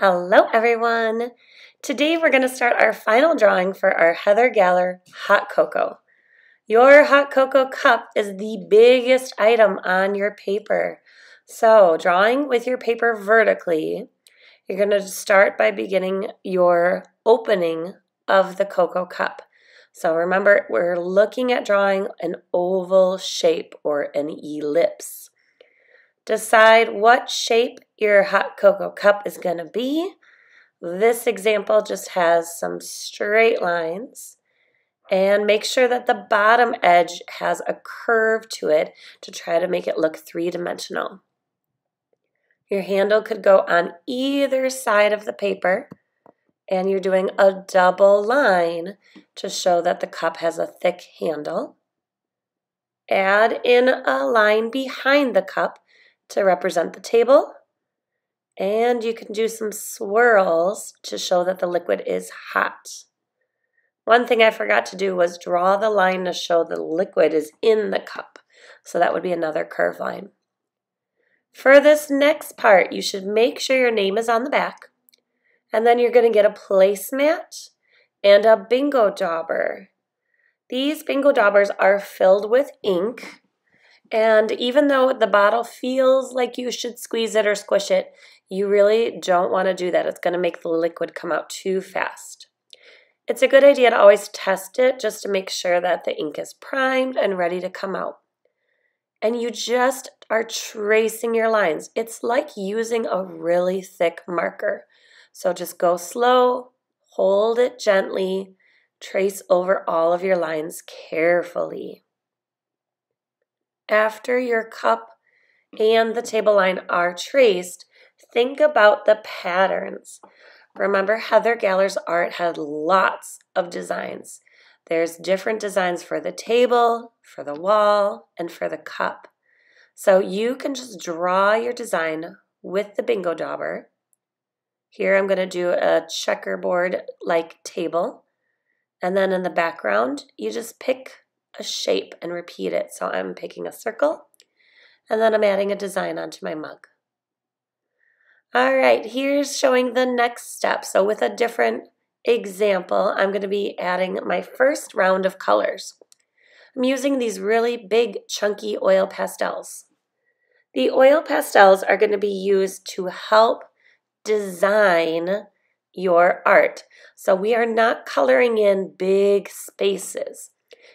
Hello everyone! Today we're going to start our final drawing for our Heather Galler Hot Cocoa. Your hot cocoa cup is the biggest item on your paper. So drawing with your paper vertically, you're going to start by beginning your opening of the cocoa cup. So remember, we're looking at drawing an oval shape or an ellipse. Decide what shape your hot cocoa cup is going to be. This example just has some straight lines. And make sure that the bottom edge has a curve to it to try to make it look three-dimensional. Your handle could go on either side of the paper and you're doing a double line to show that the cup has a thick handle. Add in a line behind the cup to represent the table. And you can do some swirls to show that the liquid is hot. One thing I forgot to do was draw the line to show the liquid is in the cup. So that would be another curve line. For this next part, you should make sure your name is on the back. And then you're going to get a placemat and a bingo dauber. These bingo daubers are filled with ink. And even though the bottle feels like you should squeeze it or squish it, you really don't want to do that. It's going to make the liquid come out too fast. It's a good idea to always test it just to make sure that the ink is primed and ready to come out. And you just are tracing your lines. It's like using a really thick marker. So just go slow, hold it gently, trace over all of your lines carefully. After your cup and the table line are traced, think about the patterns. Remember, Heather Galler's art had lots of designs. There's different designs for the table, for the wall, and for the cup. So you can just draw your design with the bingo dauber here I'm going to do a checkerboard like table. And then in the background, you just pick a shape and repeat it. So I'm picking a circle and then I'm adding a design onto my mug. All right, here's showing the next step. So with a different example, I'm going to be adding my first round of colors. I'm using these really big chunky oil pastels. The oil pastels are going to be used to help design your art. So we are not coloring in big spaces.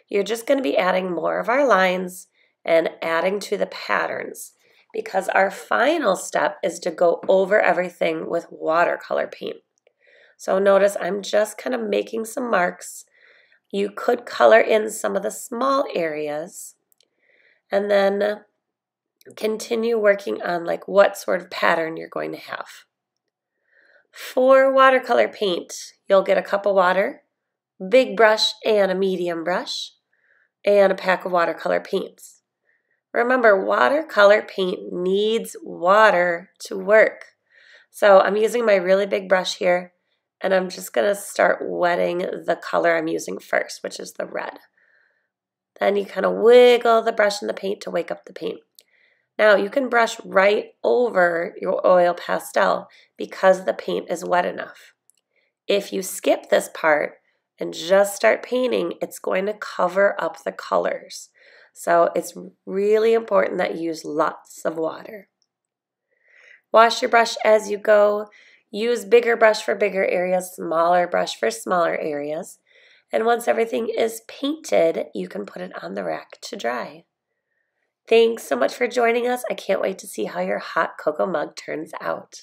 You're just going to be adding more of our lines and adding to the patterns because our final step is to go over everything with watercolor paint. So notice I'm just kind of making some marks. You could color in some of the small areas and then continue working on like what sort of pattern you're going to have. For watercolor paint, you'll get a cup of water, big brush and a medium brush, and a pack of watercolor paints. Remember, watercolor paint needs water to work. So I'm using my really big brush here, and I'm just going to start wetting the color I'm using first, which is the red. Then you kind of wiggle the brush in the paint to wake up the paint. Now you can brush right over your oil pastel because the paint is wet enough. If you skip this part and just start painting, it's going to cover up the colors. So it's really important that you use lots of water. Wash your brush as you go. Use bigger brush for bigger areas, smaller brush for smaller areas. And once everything is painted, you can put it on the rack to dry. Thanks so much for joining us. I can't wait to see how your hot cocoa mug turns out.